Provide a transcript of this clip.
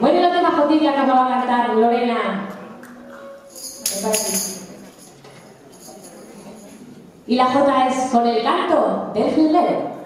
Vuelve los temas Jotica que acaba de cantar Lorena. Y la J es con el canto del Hitler.